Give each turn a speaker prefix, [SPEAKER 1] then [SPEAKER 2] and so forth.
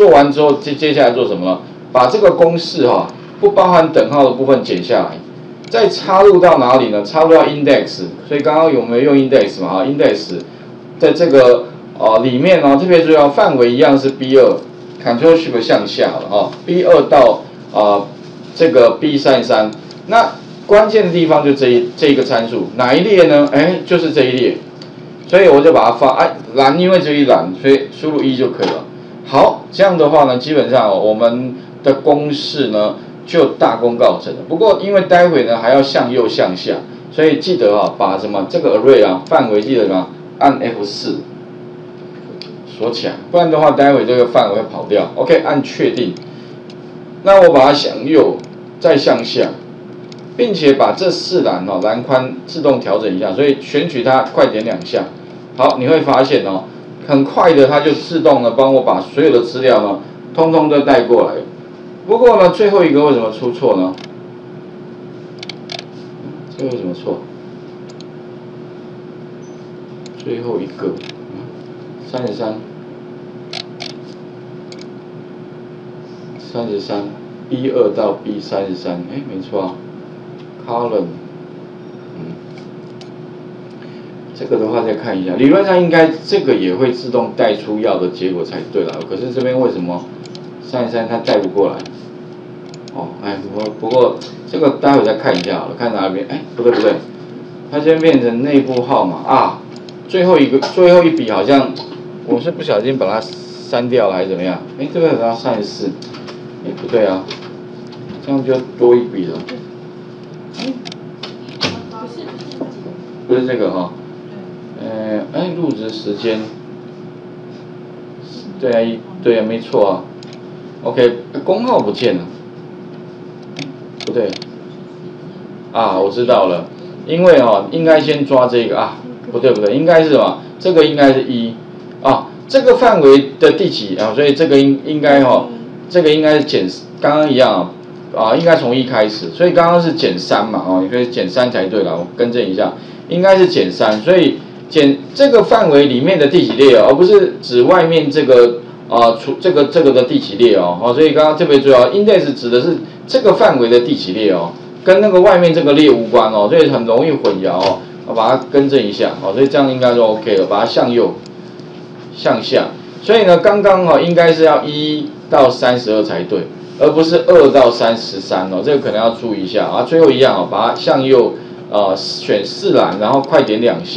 [SPEAKER 1] 做完之后，接接下来做什么呢？把这个公式哈，不包含等号的部分剪下来，再插入到哪里呢？插入到 index。所以刚刚有没有用 index 嘛？啊，index 在这个呃里面呢，特别重要，范围一样是 B 二，Ctrl Shift 向下了啊，B 二到啊这个 B 三三。那关键的地方就这一这一个参数，哪一列呢？哎，就是这一列。所以我就把它发哎蓝，因为这一蓝，所以输入一就可以了。好，这样的话呢，基本上我们的公式呢就大功告成了。不过因为待会呢还要向右向下，所以记得啊，把什么这个 array 啊范围记得什么按 F 四锁起来，不然的话待会这个范围会跑掉。OK，按确定。那我把它向右再向下。并且把这四栏哦栏宽自动调整一下，所以选取它快点两下。好，你会发现哦，很快的它就自动的帮我把所有的资料呢，通通都带过来。不过呢，最后一个为什么出错呢？最后什么错？最后一个，三十三，三十三，B 二到 B 三十三，哎，没错。column，这个的话再看一下，理论上应该这个也会自动带出要的结果才对了。可是这边为什么三十三它带不过来？哦，哎，不过不过这个待会再看一下好了，看哪边？哎，不对不对，它这边变成内部号码啊，最后一个最后一笔好像我是不小心把它删掉了还是怎么样？哎，这边要三十四，哎不对啊，这样就多一笔了。不是这个哈，入职时间，对啊，对啊，没错啊。OK，工号不见了，不对，啊，我知道了，因为哦，应该先抓这个啊，不对不对，应该是什么？这个应该是一，啊，这个范围的第几啊？所以这个应应该哈，这个应该是减，刚刚一样啊，应该从一开始，所以刚刚是减三嘛，哦，你可以减三才对了，我更正一下。应该是减三，所以减这个范围里面的第几列哦，而不是指外面这个啊，除这个这个的第几列哦，好，所以刚刚特别注意哦，index 指的是这个范围的第几列哦，跟那个外面这个列无关哦，所以很容易混淆哦，我把它更正一下，好，所以这样应该就 OK 了，把它向右向下，所以呢，刚刚哦应该是要一到三十二才对，而不是二到三十三哦，这个可能要注意一下啊，最后一样哦，把它向右。呃，选四栏，然后快点两下。